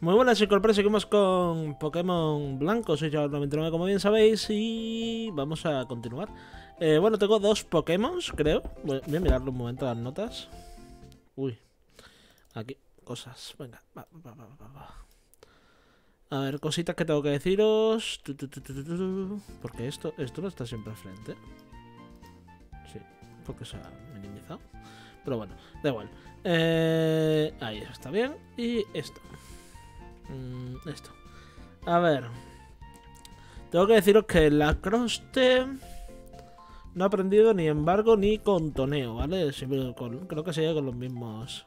Muy buenas, Corpore, seguimos con Pokémon Blanco, soy yo 99 como bien sabéis y vamos a continuar. Eh, bueno, tengo dos Pokémon, creo. Voy a mirarlo un momento las notas. Uy, aquí, cosas, venga, va, va, va, va. A ver, cositas que tengo que deciros. Porque esto, esto no está siempre al frente. Sí, porque se ha minimizado. Pero bueno, da igual. Eh, ahí está bien. Y esto. Mm, esto. A ver. Tengo que deciros que la croste no ha aprendido ni embargo ni contoneo, ¿vale? Con- creo que sería con los mismos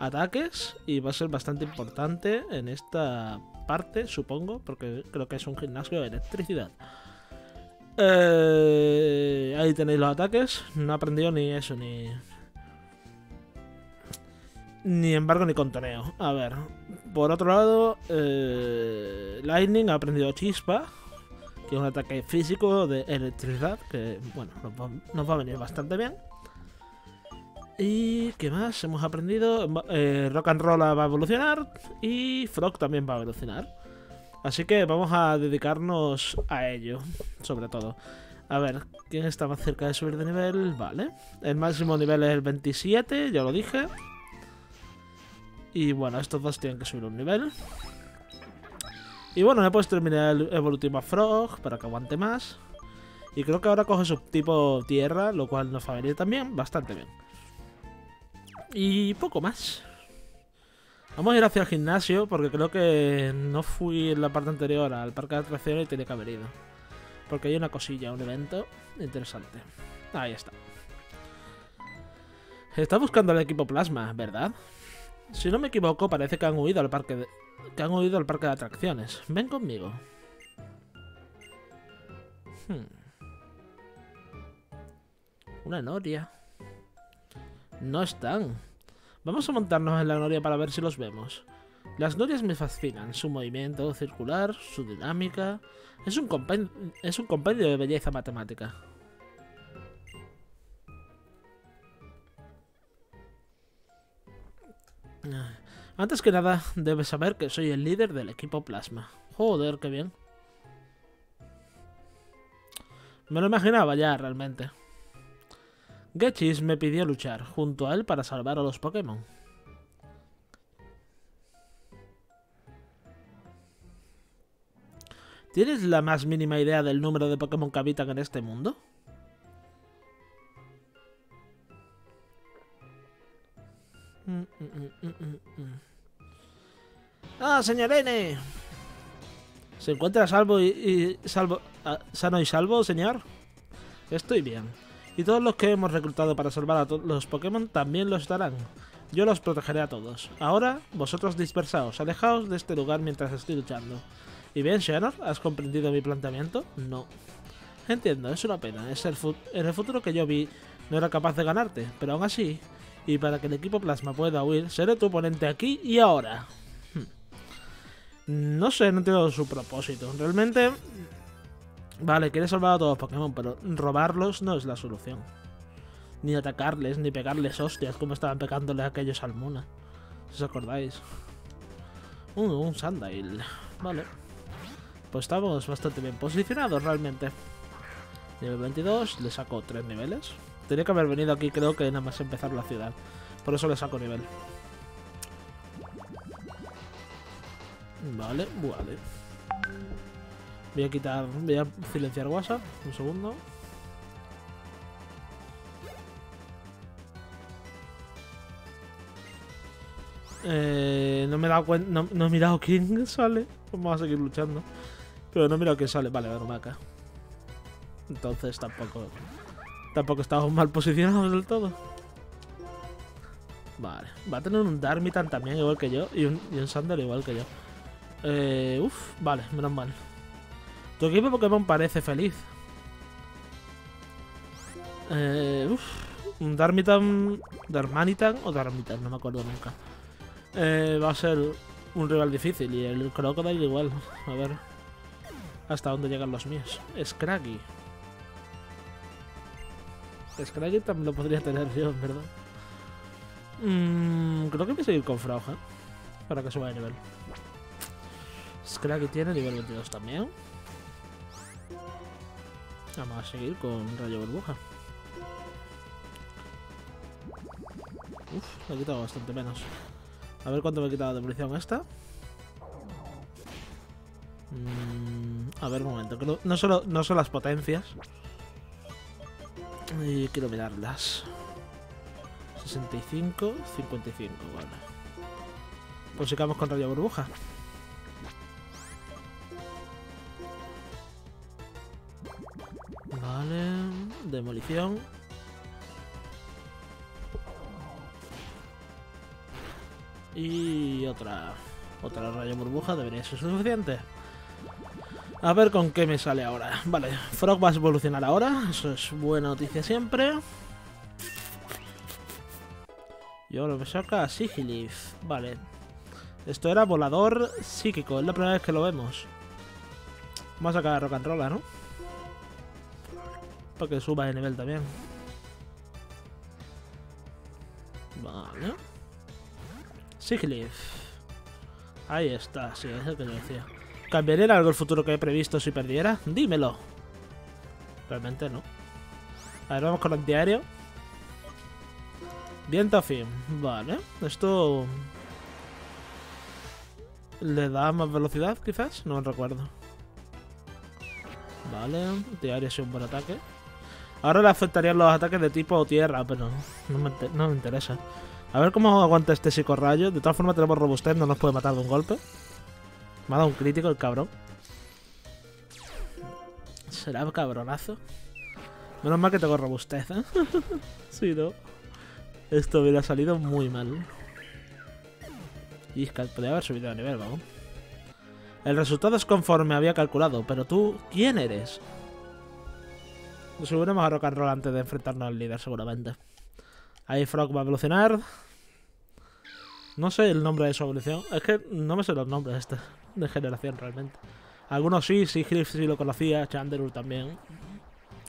ataques y va a ser bastante importante en esta parte, supongo, porque creo que es un gimnasio de electricidad. Eh, ahí tenéis los ataques. No ha aprendido ni eso, ni. Ni embargo, ni contoneo. A ver. Por otro lado, eh, Lightning ha aprendido Chispa, que es un ataque físico de electricidad, que, bueno, nos va, a venir bastante bien. ¿Y qué más hemos aprendido? Eh, Rock and Roll va a evolucionar y Frog también va a evolucionar. Así que vamos a dedicarnos a ello, sobre todo. A ver, ¿quién está más cerca de subir de nivel? Vale. El máximo nivel es el 27, ya lo dije. Y bueno, estos dos tienen que subir un nivel. Y bueno, he puesto terminar el evolutivo a Frog para que aguante más. Y creo que ahora coge subtipo tierra, lo cual nos venir también bastante bien. Y poco más. Vamos a ir hacia el gimnasio porque creo que no fui en la parte anterior al parque de atracciones y tenía que haber ido. Porque hay una cosilla, un evento interesante. Ahí está. Está buscando el equipo plasma, ¿verdad? Si no me equivoco, parece que han huido al parque de, que han huido al parque de atracciones. Ven conmigo. Hmm. Una noria. No están. Vamos a montarnos en la noria para ver si los vemos. Las norias me fascinan, su movimiento circular, su dinámica. Es un, es un compendio de belleza matemática. Antes que nada, debes saber que soy el líder del equipo Plasma. Joder, qué bien. Me lo imaginaba ya, realmente. Getchis me pidió luchar junto a él para salvar a los Pokémon. ¿Tienes la más mínima idea del número de Pokémon que habitan en este mundo? Mm, mm, mm. ¡Ah, señor N! ¿Se encuentra salvo y, salvo, ah, sano y salvo, señor? Estoy bien. Y todos los que hemos reclutado para salvar a los Pokémon también lo estarán. Yo los protegeré a todos. Ahora, vosotros dispersaos, alejaos de este lugar mientras estoy luchando. ¿Y bien, Shannon? ¿Has comprendido mi planteamiento? No. Entiendo, es una pena. En el futuro que yo vi no era capaz de ganarte, pero aún así, y para que el equipo Plasma pueda huir, seré tu oponente aquí y ahora. Hmm. No sé, no entiendo su propósito. Realmente, vale, quiere salvar a todos los Pokémon, pero robarlos no es la solución. Ni atacarles, ni pegarles hostias como estaban pegándole a aquellos al Muna. Si os acordáis. Uh, un Sandile. Vale. Pues estamos bastante bien posicionados realmente. Nivel 22, le saco 3 niveles. Tenía que haber venido aquí, creo que nada más empezar la ciudad. Por eso le saco nivel. Vale, vale. Voy a quitar, voy a silenciar WhatsApp. Un segundo. Eh, no me he dado cuenta, no, he mirado quién sale. Vamos a seguir luchando. Pero no he mirado quién sale. Vale, Verumaca. Entonces tampoco. Tampoco estamos mal posicionados del todo. Vale. Va a tener un Darmitan también, igual que yo. Y un, y un Sander igual que yo. Eh, uf, vale, menos mal. Tu equipo Pokémon parece feliz. Eh, uf, un Darmitan. Darmanitan o Darmitan, no me acuerdo nunca. Eh, va a ser un rival difícil y el Crocodile igual. A ver hasta dónde llegan los míos. Scraggy. Scraggy también lo podría tener yo, verdad. Mm, creo que voy a seguir con ¿eh? Para que suba de nivel. Scracky tiene nivel 22 también. Vamos a seguir con Rayo Burbuja. Uf, me he quitado bastante menos. A ver cuánto me he quitado de munición esta. Mm, a ver, un momento. no, solo, no son las potencias. Y quiero mirarlas. 65, 55, vale. Pues sigamos con rayo burbuja. Vale, demolición. Y otra, otra rayo burbuja debería ser suficiente. A ver con qué me sale ahora. Vale, Frog va a evolucionar ahora. Eso es buena noticia siempre. Y ahora me saca Sigilif. Vale. Esto era volador psíquico. Es la primera vez que lo vemos. Vamos a sacar rock and roll, ¿no? Para que suba de nivel también. Vale. Sigilif. Ahí está, sí, es el que yo decía. ¿Cambiaría algo el futuro que he previsto si perdiera? Dímelo. Realmente no. A ver, vamos con el diario. Viento fin. Vale. Esto... ¿Le da más velocidad, quizás? No recuerdo. Vale. Diario es un buen ataque. Ahora le afectarían los ataques de tipo tierra, pero no me, no me interesa. A ver cómo aguanta este psicorrayo. De todas formas tenemos robustez, no nos puede matar de un golpe. Me ha dado un crítico el cabrón. ¿Será cabronazo? Menos mal que tengo robustez, ¿eh? sí, ¿no? Esto hubiera salido muy mal. Y podría haber subido de nivel, vamos. El resultado es conforme había calculado, pero tú, ¿quién eres? Nos subiremos a rock and roll antes de enfrentarnos al líder, seguramente. Ahí Frog va a evolucionar. No sé el nombre de su evolución. Es que no me sé los nombres este de generación realmente. Algunos sí, sí, Griff sí lo conocía, Chandelure también.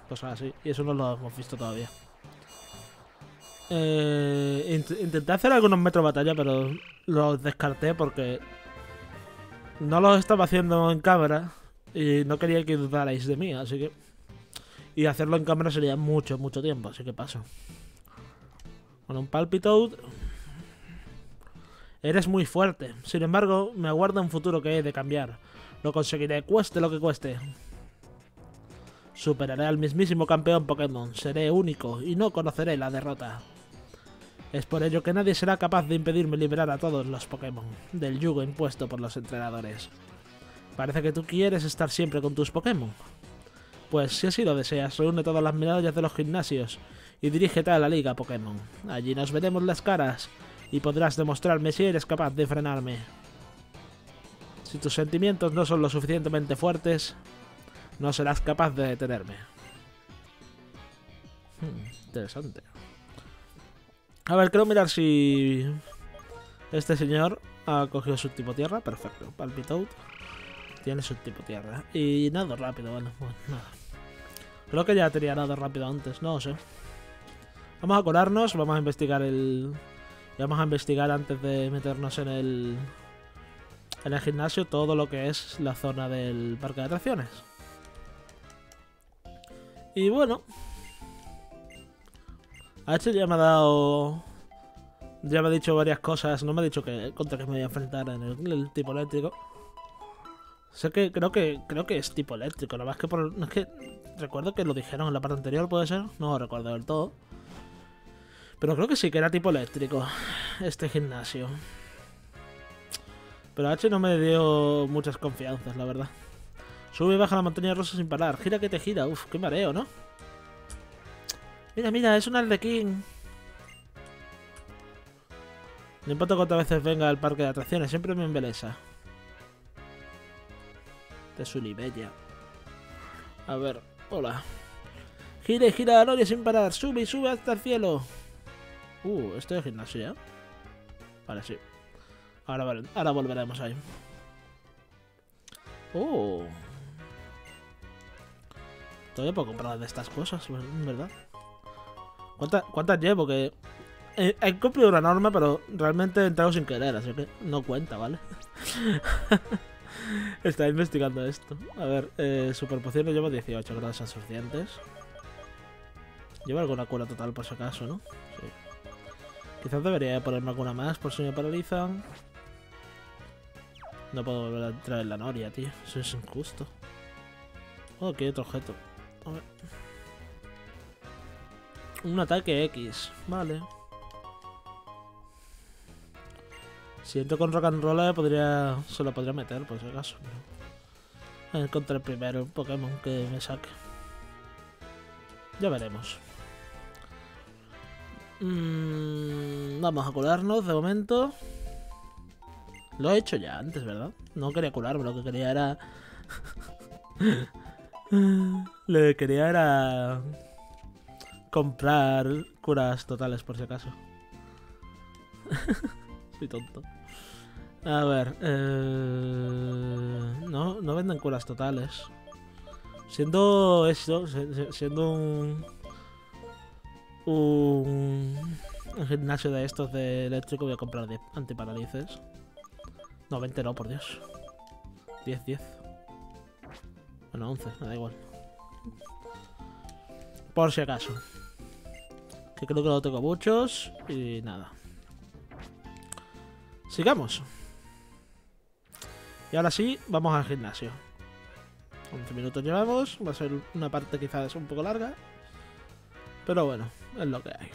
Cosas así. Y eso no lo hemos visto todavía. Eh, intenté hacer algunos metros de batalla, pero los descarté porque no los estaba haciendo en cámara y no quería que dudarais de mí, así que... Y hacerlo en cámara sería mucho, mucho tiempo, así que paso. Bueno, un Palpitoad Eres muy fuerte. Sin embargo, me aguarda un futuro que he de cambiar. Lo conseguiré, cueste lo que cueste. Superaré al mismísimo campeón Pokémon. Seré único y no conoceré la derrota. Es por ello que nadie será capaz de impedirme liberar a todos los Pokémon del yugo impuesto por los entrenadores. Parece que tú quieres estar siempre con tus Pokémon. Pues si así lo deseas, reúne todas las medallas de los gimnasios y dirígete a la liga Pokémon. Allí nos veremos las caras y podrás demostrarme si eres capaz de frenarme. Si tus sentimientos no son lo suficientemente fuertes, no serás capaz de detenerme. Hmm, interesante. A ver, quiero mirar si este señor ha cogido su tipo tierra. Perfecto. Palpitoad tiene su tipo tierra. Y nada rápido, bueno, bueno, nada. Creo que ya tenía nada rápido antes, no sé. Vamos a colarnos, vamos a investigar el, vamos a investigar antes de meternos en el, en el gimnasio todo lo que es la zona del parque de atracciones. Y bueno, H ya me ha dado. Ya me ha dicho varias cosas. No me ha dicho que contra que me voy a enfrentar en el, tipo eléctrico. Sé que creo que creo que es tipo eléctrico. Nada más que por. es que recuerdo que lo dijeron en la parte anterior, puede ser. No lo recuerdo del todo. Pero creo que sí que era tipo eléctrico este gimnasio. Pero H no me dio muchas confianzas, la verdad. Sube y baja la montaña rosa sin parar. Gira que te gira. Uf, qué mareo, ¿no? Mira, mira, es un Arlequín. No importa cuántas veces venga al parque de atracciones, siempre me embelesa. De su libella. A ver, hola. Gira y gira la noria sin parar. Sube y sube hasta el cielo. Uh, ¿estoy en gimnasio ya? Vale, sí. Ahora, vale, ahora volveremos ahí. Oh. Todavía puedo comprar de estas cosas, ¿verdad? ¿Cuántas, cuántas llevo? Que he, cumplido una norma, pero realmente he entrado sin querer, así que no cuenta, ¿vale? Está investigando esto. A ver, eh, super llevo 18, creo que son suficientes. Llevo alguna cura total por si acaso, ¿no? Sí. Quizás debería ponerme alguna más por si me paralizan. No puedo volver a entrar en la noria, tío. Eso es injusto. Oh, aquí hay otro objeto. A ver. Un ataque X. Vale. Si entro con rock and roll podría, se lo podría meter por si acaso. Encontré primero un Pokémon que me saque. Ya veremos. Mm, vamos a curarnos de momento. Lo he hecho ya antes, ¿verdad? No quería curarme, lo que quería era... lo que quería era... Comprar curas totales, por si acaso. Soy tonto. A ver, eh... no, no venden curas totales. Siendo esto, siendo un, un, gimnasio de estos de eléctrico, voy a comprar 10 antiparalices. No, 20 no, por Dios. 10, 10. Bueno, 11, me da igual. Por si acaso. Que creo que no tengo muchos y nada. Sigamos. Y ahora sí, vamos al gimnasio. 11 minutos llevamos. Va a ser una parte quizás un poco larga. Pero bueno, es lo que hay.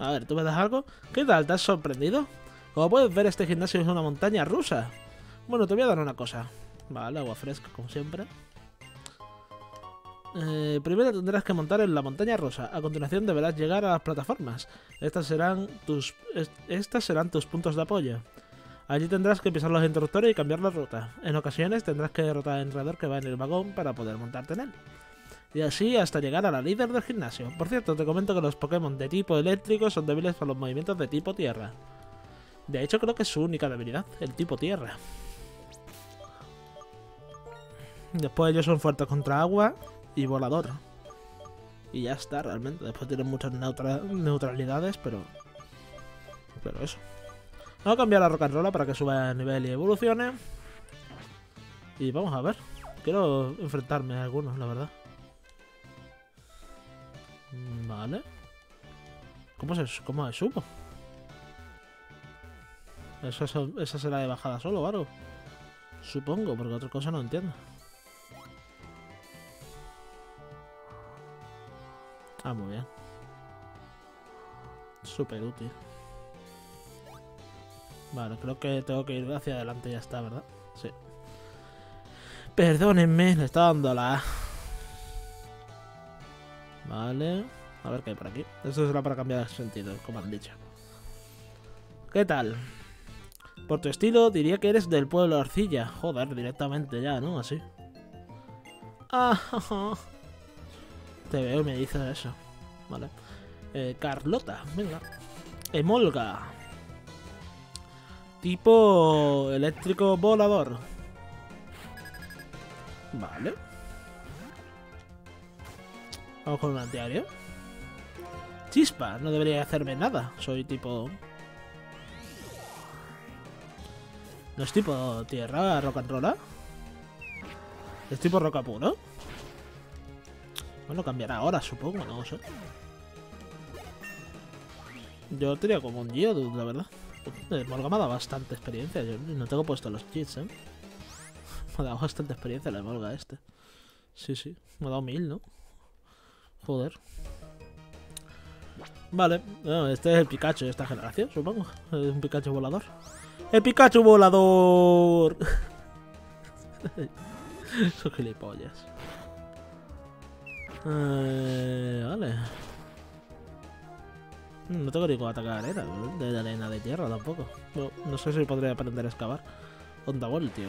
A ver, ¿tú me das algo? ¿Qué tal? ¿Te has sorprendido? Como puedes ver, este gimnasio es una montaña rusa. Bueno, te voy a dar una cosa. Vale, agua fresca, como siempre. Eh, primero tendrás que montar en la montaña rosa. A continuación deberás llegar a las plataformas. Estas serán tus, estas serán tus puntos de apoyo. Allí tendrás que pisar los interruptores y cambiar la ruta. En ocasiones tendrás que derrotar al entrenador que va en el vagón para poder montarte en él. Y así hasta llegar a la líder del gimnasio. Por cierto, te comento que los Pokémon de tipo eléctrico son débiles por los movimientos de tipo tierra. De hecho, creo que es su única debilidad, el tipo tierra. Después ellos son fuertes contra agua y volador. Y ya está, realmente. Después tienen muchas neutralidades, pero... Pero eso. Vamos a cambiar la roca rolla para que suba de nivel y evolucione. Y vamos a ver. Quiero enfrentarme a algunos, la verdad. ¿Cómo se, cómo? Eso, esa será de bajada solo o algo. Supongo, porque otra cosa no entiendo. Ah, muy bien. Súper útil. Vale, creo que tengo que ir hacia adelante ya está, ¿verdad? Sí. Perdónenme, le está dando la Vale. A ver qué hay por aquí. Esto será para cambiar de sentido, como han dicho. ¿Qué tal? Por tu estilo, diría que eres del pueblo Arcilla. Joder, directamente ya, ¿no? Así. Ah, Te veo y me dices eso. Vale. Eh, Carlota, venga. Emolga. Tipo eléctrico volador. Vale. Vamos con un antiaéreo. Chispa, no debería hacerme nada. Soy tipo... ¿No es tipo tierra rock and roll? ¿Es tipo roca puro? Bueno, cambiará ahora, supongo, no sé. Yo tenía como un Geodude, la verdad. Eh, Morga me ha dado bastante experiencia. Yo no tengo puesto los cheats, ¿eh? Me ha dado bastante experiencia la Morga este. Sí, sí. Me ha dado mil, ¿no? Joder. Vale. este es el Pikachu de esta generación, supongo. Es un Pikachu volador. ¡El Pikachu volador! Son gilipollas. Eh, vale. No tengo ni cómo atacar arena, de arena de tierra tampoco. No, sé si podría aprender a excavar. Onda Voltio.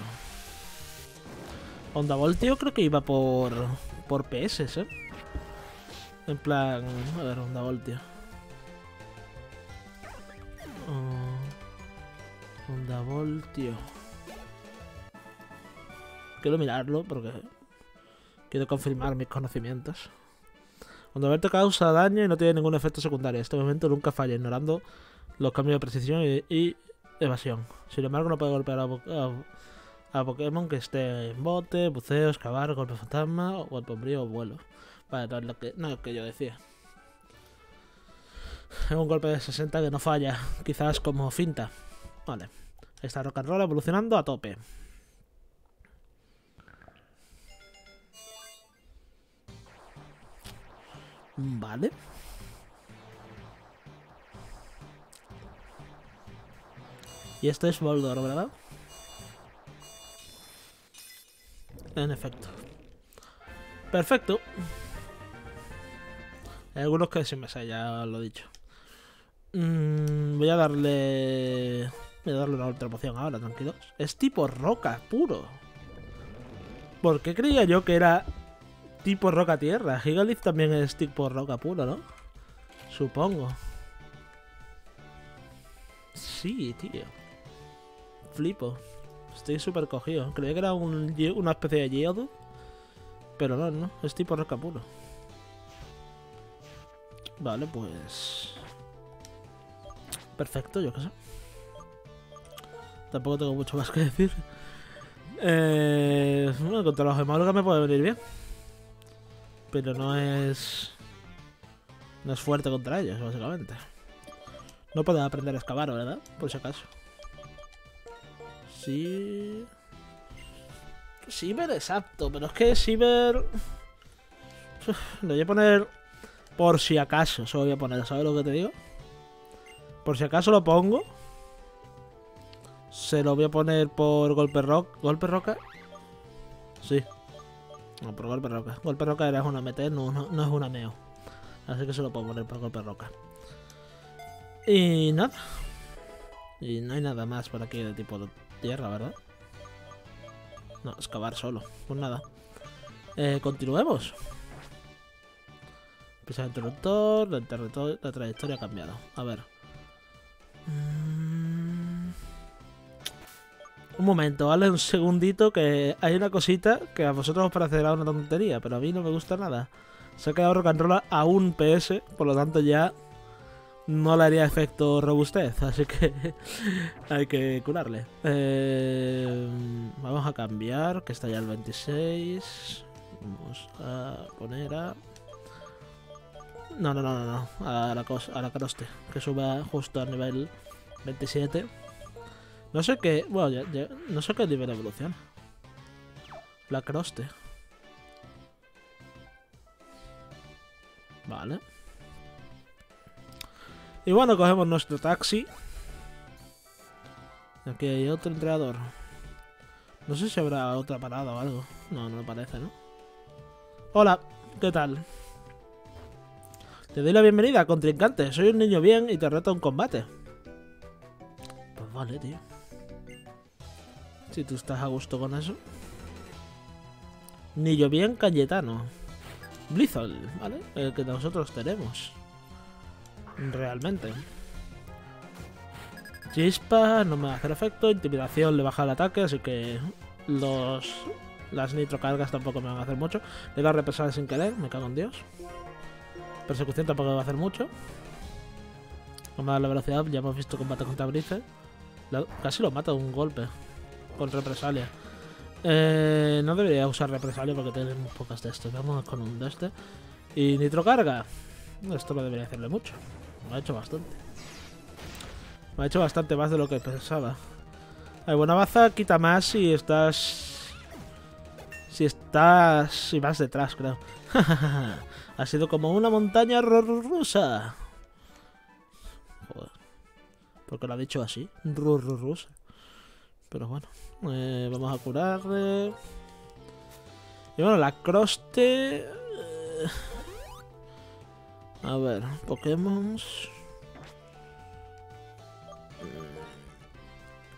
Onda Voltio creo que iba por por PS, ¿eh? En plan, a ver, Onda Voltio. Oh, onda Voltio. Quiero mirarlo porque Quiero confirmar mis conocimientos. Cuando Alberto causa daño y no tiene ningún efecto secundario. Este momento nunca falla, ignorando los cambios de precisión y, evasión. Sin embargo, no puede golpear a, Pokémon que esté en bote, buceo, excavar, golpe fantasma, o golpe umbrío o vuelo. Es lo que, no lo que yo decía. Es un golpe de 60 que no falla, quizás como finta. Vale. Está rock and roll evolucionando a tope. Vale. Y esto es Voldor, ¿verdad? En efecto. Perfecto. Hay algunos que se me sale, ya lo he dicho. Mm, voy a darle... Voy a darle una otra poción ahora, tranquilos. Es tipo roca, puro. ¿Por qué creía yo que era tipo roca tierra? Gigalith también es tipo roca puro, ¿no? Supongo. Sí, tío. Flipo. Estoy súper cogido. Creía que era una especie de Geodude. Pero no, no. Es tipo roca puro. Vale, pues... Perfecto, yo qué sé. Tampoco tengo mucho más que decir. Eh, bueno, contra los Gemauga me puede venir bien. Pero no es... No es fuerte contra ellos, básicamente. No puedo aprender a excavar, ¿verdad? Por si acaso. Sí... Ciber es apto, pero es que Ciber... Lo voy a poner por si acaso. Eso voy a poner, ¿sabes lo que te digo? Por si acaso lo pongo. Se lo voy a poner por golpe rock. ¿Golpe roca? Sí. No, por golpe roca. Golpe roca era una MT, no, no, es una neo. Así que se lo puedo poner por golpe roca. Y nada. Y no hay nada más por aquí de tipo tierra, ¿verdad? No, excavar solo. Pues nada. Eh, continuemos. Empieza el interruptor, la trayectoria ha cambiado. A ver. Mm. Un momento, vale, un segundito que hay una cosita que a vosotros os parecerá una tontería, pero a mí no me gusta nada. Se ha quedado rock and roll a un PS, por lo tanto ya no le haría efecto robustez, así que hay que curarle. Eh, vamos a cambiar, que está ya el 26. Vamos a poner a... No, no, no, no, no. A la, cosa, a la croste, que suba justo a nivel 27. No sé qué... Bueno, ya, no sé qué nivel evoluciona. La croste. Vale. Y bueno, cogemos nuestro taxi. Aquí hay otro entrenador. No sé si habrá otra parada o algo. No, no me parece, ¿no? Hola, ¿qué tal? Te doy la bienvenida, contrincante. Soy un niño bien y te reto a un combate. Pues vale, tío. Si tú estás a gusto con eso. Niño bien Cayetano. Blizzard, ¿vale? El que nosotros tenemos. Realmente. Chispa no me va a hacer efecto. Intimidación le baja el ataque, así que los las nitrocargas tampoco me van a hacer mucho. Le da represar sin querer, me cago en Dios. Persecución tampoco va a hacer mucho. Vamos a dar la velocidad, ya hemos visto combate contra Brice. Casi lo mata de un golpe. Con represalia. Eh, no debería usar represalia porque tenemos pocas de este. Vamos con un de este. Y nitrocarga. Esto lo debería hacerle mucho. Me ha hecho bastante. Me ha hecho bastante más de lo que pensaba. Hay buena baza, quita más si estás... Si estás... Si vas detrás, creo. Ha sido como una montaña rusa. Joder. Porque lo ha dicho así. Rusa. Pero bueno. Eh, vamos a curarle. Y bueno, la croste... Eh, a ver, Pokémon...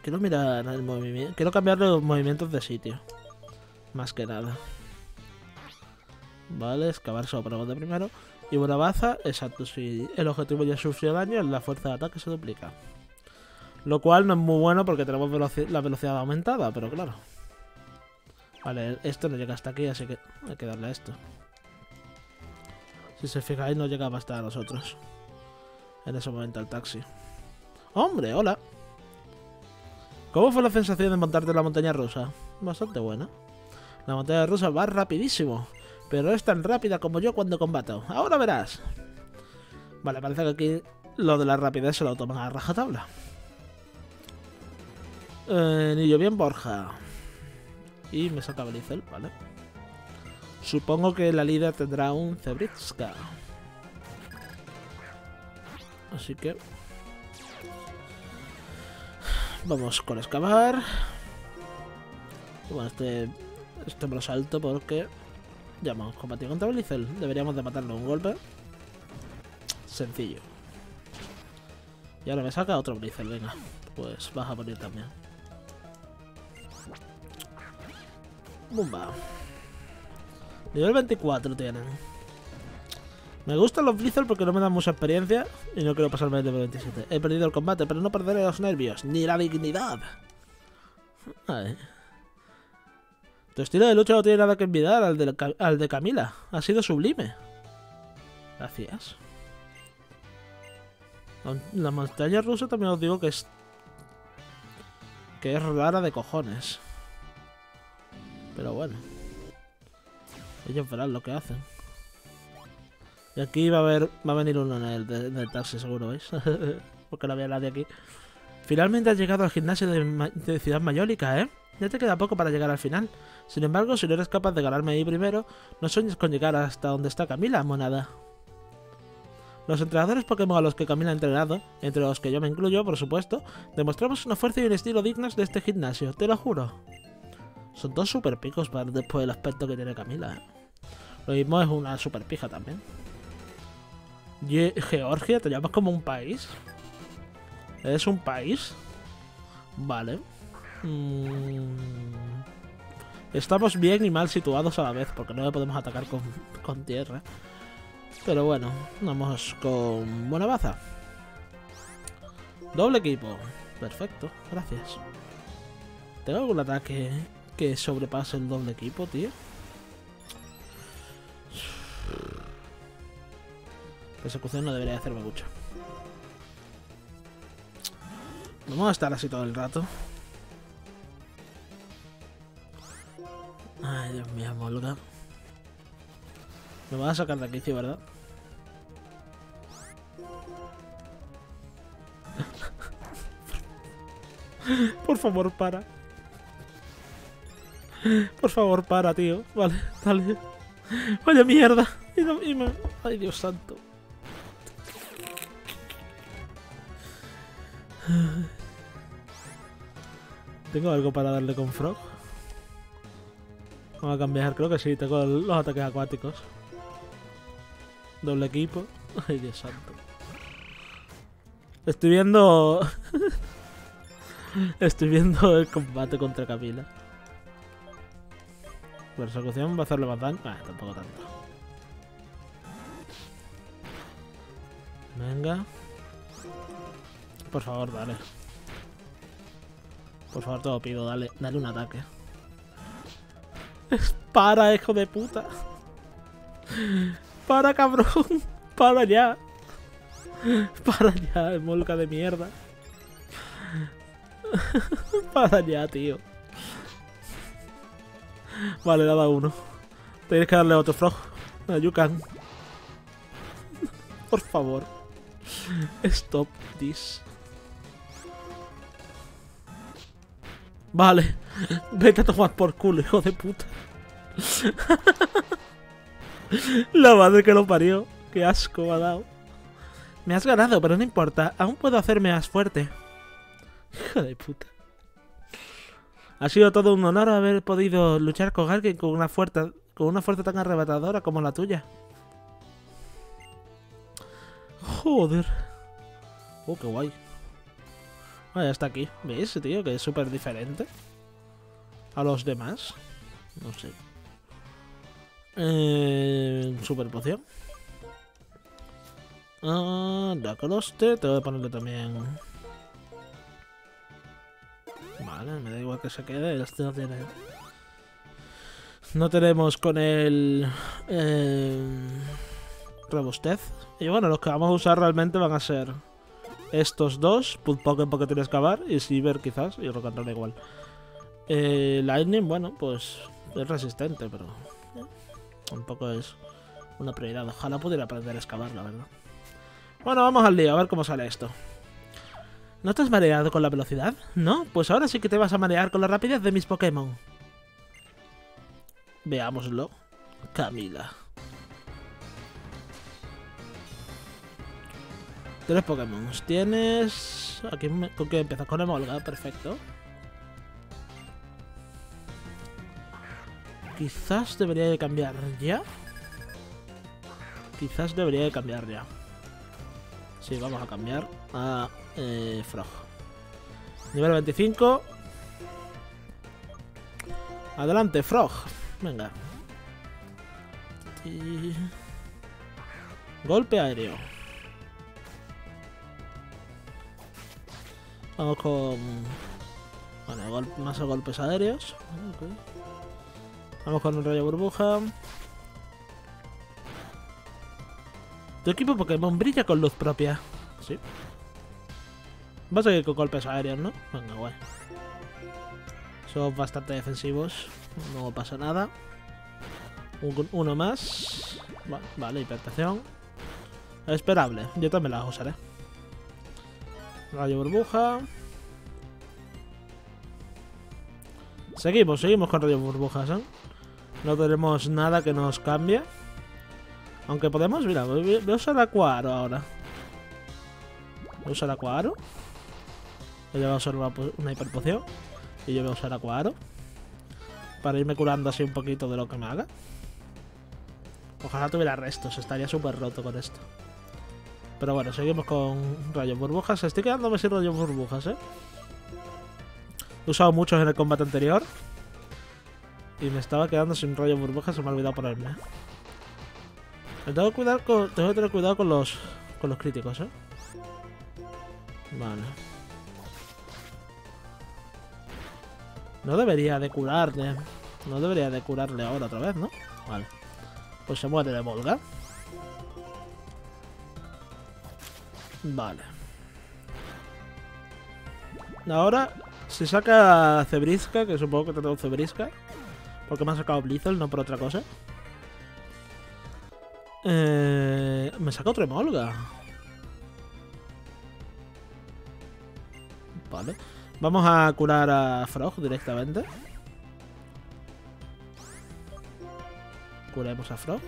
Quiero mirar el movimiento. Quiero cambiar los movimientos de sitio. Más que nada. Vale, excavar solo de primero. Y buena baza, exacto, si el objetivo ya sufrió daño, la fuerza de ataque se duplica. Lo cual no es muy bueno porque tenemos la velocidad aumentada, pero claro. Vale, esto no llega hasta aquí, así que hay que darle a esto. Si se fijáis, no llega hasta nosotros. En ese momento el taxi. ¡Hombre, hola! ¿Cómo fue la sensación de montarte en la montaña rusa? Bastante buena. La montaña rusa va rapidísimo, pero es tan rápida como yo cuando combato. Ahora verás. Vale, parece que aquí lo de la rapidez se lo toman a rajatabla. Eh, ni yo bien Borja. Y me saca Belizel, vale. Supongo que la líder tendrá un Zebritska. Así que... Vamos con excavar. Bueno, este, este me lo salto porque ya hemos combatido contra Belizel. Deberíamos de matarlo un golpe. Sencillo. Y ahora me saca otro Belizel, venga. Pues vas a morir también. Bumba. Nivel 24 tienen. Me gustan los Blizzard porque no me dan mucha experiencia y no quiero pasarme el nivel 27. He perdido el combate, pero no perderé los nervios, ni la dignidad. Ay. Tu estilo de lucha no tiene nada que envidiar al de, al de Camila. Ha sido sublime. Gracias. La montaña rusa también os digo que es... Que es rara de cojones. Pero bueno. Ellos verán lo que hacen. Y aquí va a haber, va a venir uno en el de, taxi, seguro, ¿veis? Porque no había nadie aquí. Finalmente has llegado al gimnasio de, Ciudad Mayólica, ¿eh? Ya te queda poco para llegar al final. Sin embargo, si no eres capaz de ganarme ahí primero, no sueñes con llegar hasta donde está Camila, monada. Los entrenadores Pokémon a los que Camila ha entrenado, entre los que yo me incluyo, por supuesto, demostramos una fuerza y un estilo dignos de este gimnasio, te lo juro. Son dos super picos para después del aspecto que tiene Camila. Lo mismo es una super pija también. Georgia, ¿te llamas como un país? ¿Es un país? Vale. Mm. Estamos bien y mal situados a la vez, porque no le podemos atacar con, con tierra. Pero bueno, vamos con buena baza. Doble equipo. Perfecto, gracias. ¿Tengo algún ataque que sobrepase el doble equipo, tío? Persecución no debería hacerme mucho. Vamos a estar así todo el rato. Ay, Dios mío, Molga. Me vas a sacar de aquí, sí, ¿verdad? Por favor, para. Por favor, para, tío. Vale, dale. Vaya mierda. Ay, Dios santo. ¿Tengo algo para darle con Frog? Vamos a cambiar, creo que sí, tengo los ataques acuáticos. Doble equipo. Ay, Dios santo. Estoy viendo... Estoy viendo el combate contra Camila. Persecución va a hacerle más daño. Ah, tampoco tanto. Venga. Por favor, dale. Por favor, te lo pido, dale, dale un ataque. Para, hijo de puta. Para, cabrón. Para ya. Para ya, molca de mierda. Para ya, tío. Vale, dado uno. Tienes que darle otro frog. You can. Por favor. Stop this. Vale. Vete a tomar por culo, hijo de puta. La madre que lo parió. Qué asco me ha dado. Me has ganado, pero no importa. Aún puedo hacerme más fuerte. Hijo de puta. Ha sido todo un honor haber podido luchar con alguien con una fuerza, con una fuerza tan arrebatadora como la tuya. Joder. Oh, qué guay. Ah, ya está aquí. ¿Ves, tío? Que es súper diferente. A los demás. No sé. Eh, super poción. Ah, Dacoloste. Te voy a ponerle también. Vale, me da igual que se quede. Este no tiene. No tenemos con el. Eh, robustez. Y bueno, los que vamos a usar realmente van a ser estos dos, Pudpoken porque tiene excavar y Silver quizás, y Rock'n'Roll igual. Eh, Lightning, bueno, pues es resistente, pero eh, tampoco es una prioridad. Ojalá pudiera aprender a excavar, la verdad. Bueno, vamos al lío, a ver cómo sale esto. ¿No te has mareado con la velocidad? ¿No? Pues ahora sí que te vas a marear con la rapidez de mis Pokémon. Veámoslo. Camila. Tres Pokémon. Tienes... Aquí me... ¿Con qué empiezas? Con Emolga, perfecto. Quizás debería de cambiar ya. Quizás debería de cambiar ya. Sí, vamos a cambiar a eh, Frog. Nivel 25. Adelante, Frog. Venga. Y... Golpe aéreo. Vamos con... Bueno, más golpes aéreos. Vamos con un rayo burbuja. Tu equipo Pokémon brilla con luz propia. Sí. Vas a ir con golpes aéreos, ¿no? Venga, guay. Son bastante defensivos. No pasa nada. uno más. vale, hipertación. Esperable. Yo también la usaré. Rayo burbuja. Seguimos, seguimos con rayo burbujas, ¿eh? No tenemos nada que nos cambie. Aunque podemos, mira, voy a usar Acuaro ahora. Voy a usar Acuaro. Ella va a usar una, hiperpoción. Y yo voy a usar Acuaro. Para irme curando así un poquito de lo que me haga. Ojalá tuviera restos, estaría súper roto con esto. Pero bueno, seguimos con rayos burbujas. Estoy quedándome sin rayos burbujas, ¿eh? He usado muchos en el combate anterior. Y me estaba quedando sin rayos burbujas, se me ha olvidado ponerme. tengo que, tengo que tener cuidado con los, con los críticos, ¿eh? Vale. No debería de curarle. No debería de curarle ahora otra vez, ¿no? Vale. Pues se muere de Volga. Vale. Ahora, si saca Cebrisca, que supongo que tengo Cebrisca. Porque me ha sacado Blizzle, no por otra cosa. Eh, me saca otro Emolga. Vale. Vamos a curar a Frog directamente. Curemos a Frog.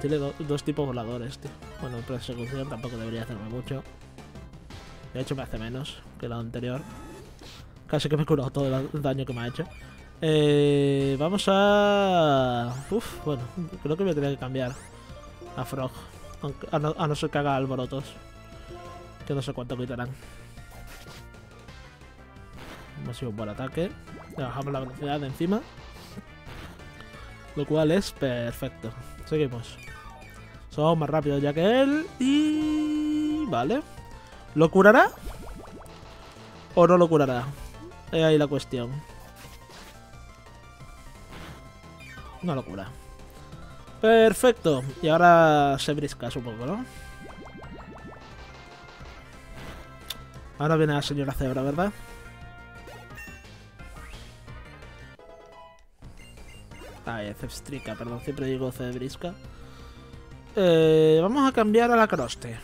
Tiene dos tipos voladores, tío. Bueno, persecución tampoco debería hacerme mucho. De hecho, me hace menos que la anterior. Casi que me he curado todo el daño que me ha hecho. Eh, vamos a... Uf, bueno, creo que voy a tener que cambiar a Frog. a, no, ser que haga alborotos. Que no sé cuánto quitarán. Hemos un buen ataque. Le bajamos la velocidad de encima. Lo cual es perfecto. Seguimos. Somos más rápidos ya que él. Y... Vale. ¿Lo curará? ¿O no lo curará? Es ahí la cuestión. No locura. Perfecto. Y ahora se brisca poco, ¿no? Ahora viene la señora Cebra, ¿verdad? Ay, Cebstrica, perdón, siempre digo Cebrisca. Eh, vamos a cambiar a la Croste.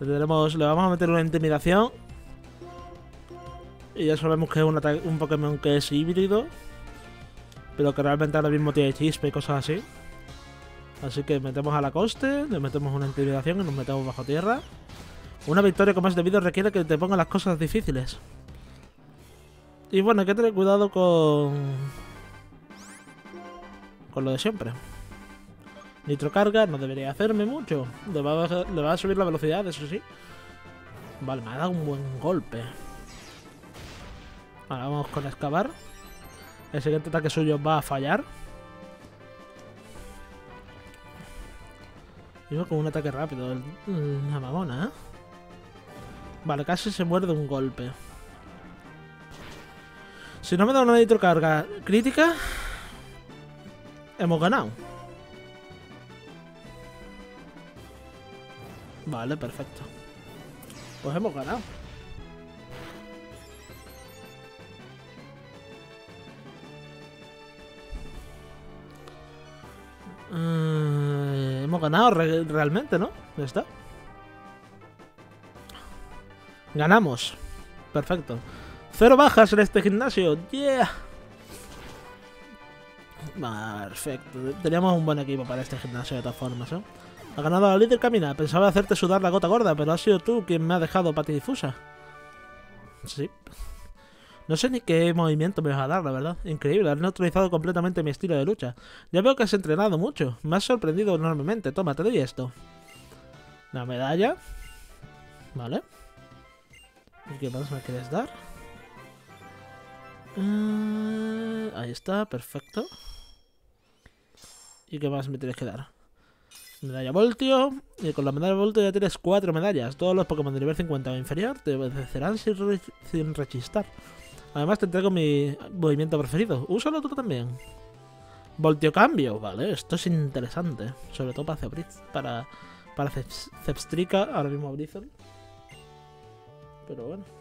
Le, le vamos a meter una intimidación y ya sabemos que es un, Pokémon que es híbrido. Pero que realmente ahora mismo tiene chispe y cosas así. Así que metemos a la coste, le metemos una intimidación y nos metemos bajo tierra. Una victoria como es debido requiere que te pongan las cosas difíciles. Y bueno, hay que tener cuidado con... Con lo de siempre. Nitrocarga no debería hacerme mucho. Le va, a subir la velocidad, eso sí. Vale, me ha dado un buen golpe. Vale, vamos con excavar. El siguiente ataque suyo va a fallar. Iba con un ataque rápido. Una mamona, ¿eh? Vale, casi se muerde un golpe. Si no me da una nitrocarga crítica, hemos ganado. Vale, perfecto. Pues hemos ganado. Eh, hemos ganado re- realmente, ¿no? Ya está. Ganamos. Perfecto. Cero bajas en este gimnasio. Yeah. Perfecto. Teníamos un buen equipo para este gimnasio de todas formas, ¿eh? Ha ganado la líder Camina. Pensaba hacerte sudar la gota gorda, pero has sido tú quien me ha dejado patidifusa. Sí. No sé ni qué movimiento me vas a dar, la verdad. Increíble, has neutralizado completamente mi estilo de lucha. Ya veo que has entrenado mucho. Me has sorprendido enormemente. Toma, te doy esto. La medalla. Vale. ¿Y qué más me quieres dar? Eh, ahí está, perfecto. ¿Y qué más me tienes que dar? Medalla Voltio. Y con la medalla Voltio ya tienes cuatro medallas. Todos los Pokémon de nivel 50 o inferior te obedecerán sin, re- rechistar. Además te entrego mi movimiento preferido. Úsalo tú también. Voltio cambio. Vale, esto es interesante. Sobre todo para Cebriz. Para, para. Ahora mismo Brizol. Pero bueno.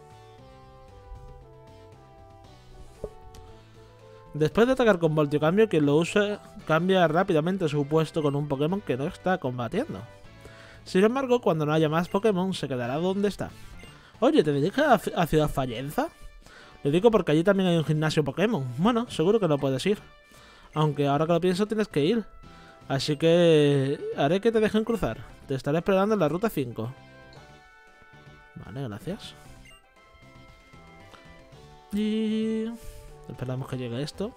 Después de atacar con Voltio Cambio, quien lo usa cambia rápidamente su puesto con un Pokémon que no está combatiendo. Sin embargo, cuando no haya más Pokémon, se quedará donde está. Oye, ¿te dedicas a, a Ciudad Fallenza? Lo digo porque allí también hay un gimnasio Pokémon. Bueno, seguro que no puedes ir. Aunque ahora que lo pienso tienes que ir. Así que haré que te dejen cruzar. Te estaré esperando en la ruta 5. Vale, gracias. Y... Esperamos que llegue esto.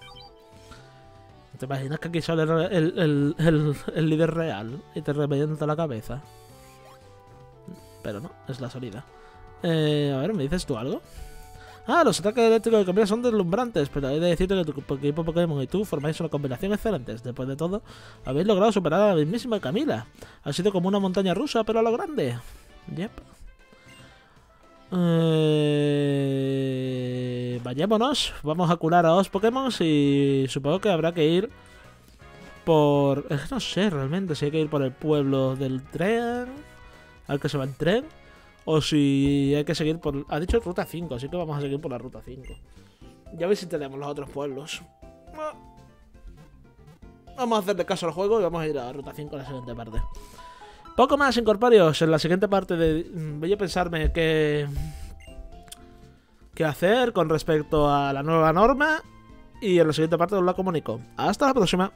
¿Te imaginas que aquí sale el, el, el- líder real y te revienta la cabeza? Pero no, es la salida. Eh, a ver, ¿me dices tú algo? Ah, los ataques eléctricos de Camila son deslumbrantes, pero he de decirte que tu equipo Pokémon y tú formáis una combinación excelente. Después de todo, habéis logrado superar a la mismísima Camila. Ha sido como una montaña rusa, pero a lo grande. Yep. Eh... Vayámonos, vamos a curar a dos Pokémon y supongo que habrá que ir por... es que No sé realmente si hay que ir por el pueblo del tren, al que se va en tren, o si hay que seguir por... Ha dicho ruta 5, así que vamos a seguir por la ruta 5. Ya visitaremos los otros pueblos. Vamos a hacerle caso al juego y vamos a ir a la ruta 5 en la siguiente parte. Poco más incorpóreos. En la siguiente parte de... mm, Voy a pensarme qué... qué hacer con respecto a la nueva norma. Y en la siguiente parte os la comunico. Hasta la próxima.